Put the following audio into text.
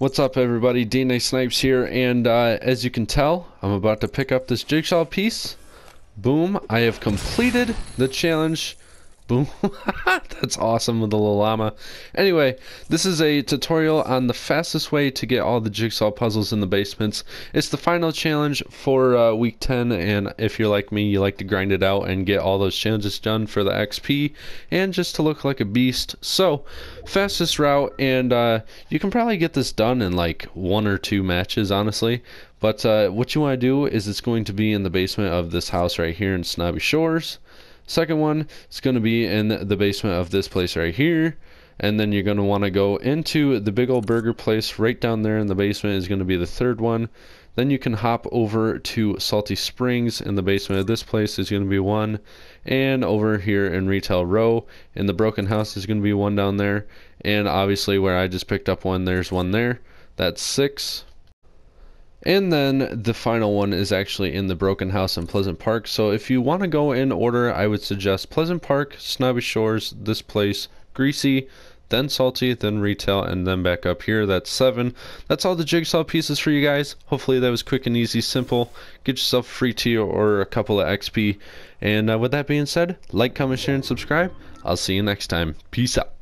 What's up everybody, DnA Snipez here, and uh, as you can tell, I'm about to pick up this jigsaw piece. Boom, I have completed the challenge Boom. That's awesome with the little llama. Anyway, this is a tutorial on the fastest way to get all the jigsaw puzzles in the basements. It's the final challenge for uh, week 10, and if you're like me, you like to grind it out and get all those challenges done for the XP and just to look like a beast. So, fastest route, and uh, you can probably get this done in like one or two matches, honestly. But uh, what you want to do is it's going to be in the basement of this house right here in Snobby Shores. Second one is going to be in the basement of this place right here. And then you're going to want to go into the big old burger place right down there in the basement is going to be the third one. Then you can hop over to Salty Springs in the basement of this place is going to be one. And over here in Retail Row in the broken house is going to be one down there. And obviously where I just picked up one, there's one there. That's six. And then the final one is actually in the Broken House in Pleasant Park. So if you want to go in order, I would suggest Pleasant Park, Snobby Shores, this place, Greasy, then Salty, then Retail, and then back up here. That's seven. That's all the jigsaw pieces for you guys. Hopefully that was quick and easy, simple. Get yourself free tea or a couple of XP. And uh, with that being said, like, comment, share, and subscribe. I'll see you next time. Peace out.